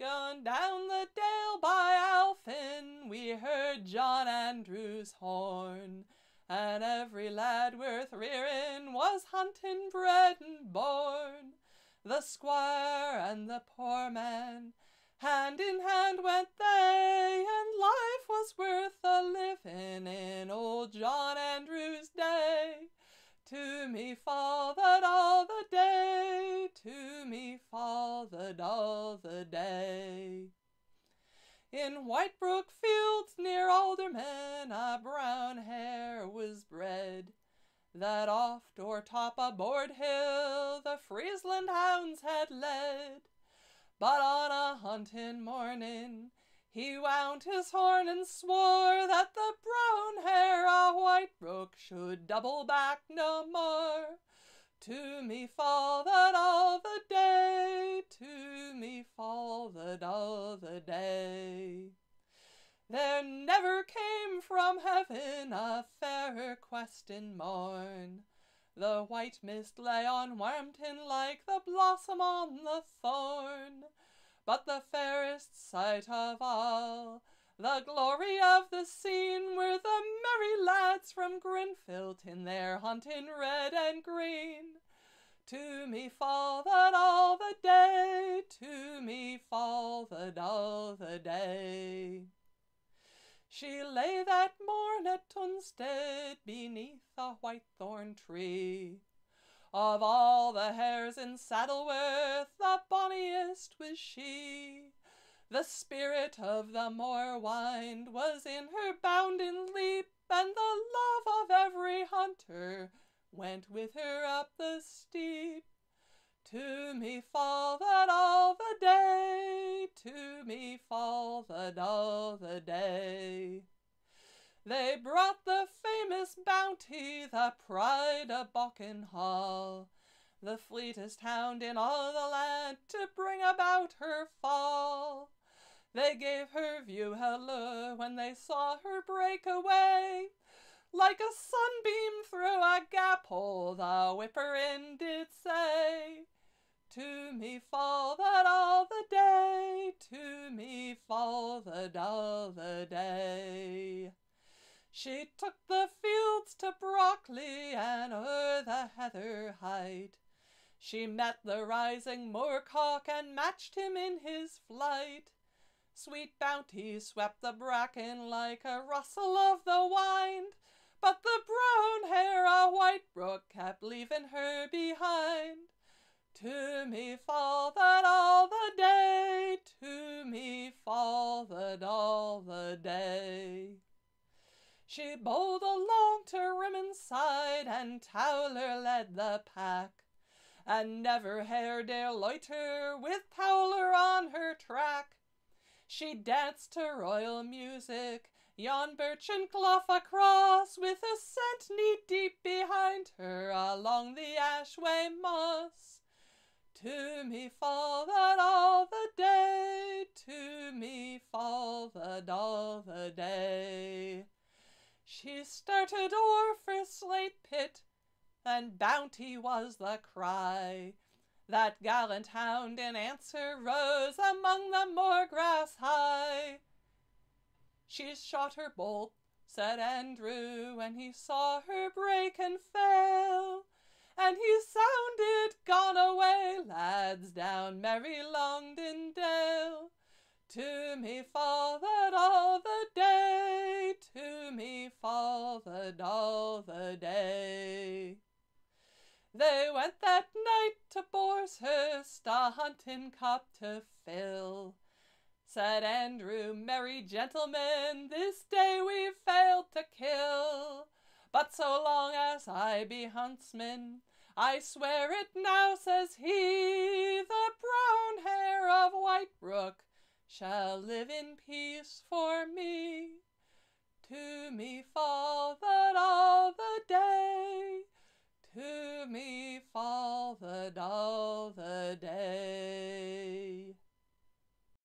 Gone down the dale by Alphin, we heard John Andrew's horn, and every lad worth rearing was hunting bred and born. The squire and the poor man, hand in hand went they, and life was worth a living in old John Andrew's day. To me fall the all all the day. In Whitebrook fields near Alderman a brown hare was bred, that oft o'er top a Board Hill the Friezland hounds had led. But on a hunting morning he wound his horn and swore that the brown hare a Whitebrook should double back no more. To me fall the day, to me fall the day. There never came from heaven a fairer questing morn. The white mist lay on Wharmton like the blossom on the thorn. But the fairest sight of all, the glory of the scene, were the merry lads from Greenfield in their hunting red and green. To me fall that all the day, to me fall that all the day. She lay that morn at Tunstead beneath a white thorn tree. Of all the hares in Saddleworth, the bonniest was she. The spirit of the moor wind was in her bounding leap, and the love of every hunter went with her up the steep. To me fall that all the day, to me fall that all the day. They brought the famous Bounty, the pride of Bauchan Hall, the fleetest hound in all the land, to bring about her fall. They gave her view halloo when they saw her break away. Like a sunbeam through a gap hole, the whipper in did say, To me fall that all the day, to me fall that all the day. She took the fields to Brockley and o'er the heather height. She met the rising moorcock and matched him in his flight. Sweet Bounty swept the bracken like a rustle of the wind, but the brown hare a Whitebrook kept leaving her behind. To me fall that all the day, to me fall that all the day. She bowled along to Rimmonside, and Towler led the pack, and never hare dare loiter with Towler on her track. She danced to royal music, yon birch and clough across, with a scent knee deep behind her along the ashway moss. To me fall that all the day, to me fall that all the day. She started o'er for Slate Pit, and Bounty was the cry. That gallant hound in answer rose among the moor grass high. She shot her bolt, said Andrew, when he saw her break and fail, and he sounded gone away, lads, down merry Longdendale. To me fall all the day, to me fall all the day. They went that night to Boarshurst, a hunting cup to fill. Said Andrew, merry gentlemen, this day we failed to kill. But so long as I be huntsman, I swear it now, says he, the brown hare of Whitebrook shall live in peace for me. To me fall the